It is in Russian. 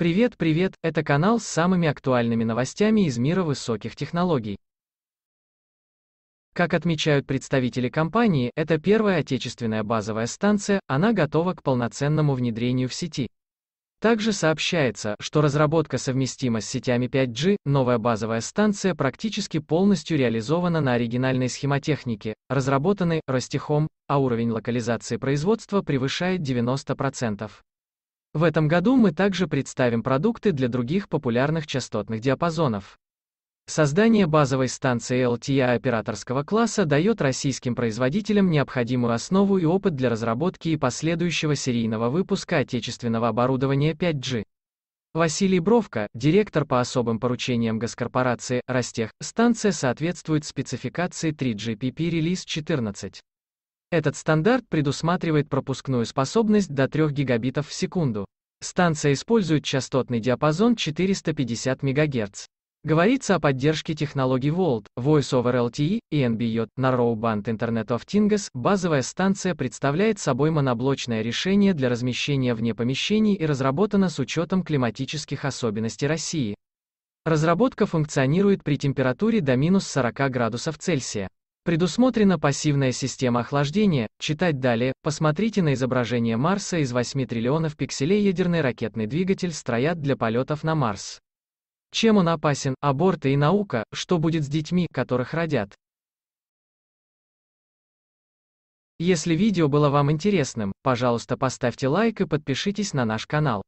Привет, привет, это канал с самыми актуальными новостями из мира высоких технологий. Как отмечают представители компании, это первая отечественная базовая станция, она готова к полноценному внедрению в сети. Также сообщается, что разработка совместима с сетями 5G, новая базовая станция практически полностью реализована на оригинальной схемотехнике, разработанной Ростехом, а уровень локализации производства превышает 90%. В этом году мы также представим продукты для других популярных частотных диапазонов. Создание базовой станции LTE операторского класса дает российским производителям необходимую основу и опыт для разработки и последующего серийного выпуска отечественного оборудования 5G. Василий Бровко, директор по особым поручениям госкорпорации «Ростех», станция соответствует спецификации 3GPP релиз 14. Этот стандарт предусматривает пропускную способность до 3 гигабитов в секунду. Станция использует частотный диапазон 450 МГц. Говорится о поддержке технологий VoLTE, Voice over LTE и NB-IoT. Narrowband Internet of Things базовая станция представляет собой моноблочное решение для размещения вне помещений и разработана с учетом климатических особенностей России. Разработка функционирует при температуре до минус 40 градусов Цельсия. Предусмотрена пассивная система охлаждения. Читать далее. Посмотрите на изображение Марса из 8 триллионов пикселей ядерный ракетный двигатель строят для полетов на Марс. Чем он опасен, аборты и наука, что будет с детьми, которых родят? Если видео было вам интересным, пожалуйста поставьте лайк и подпишитесь на наш канал.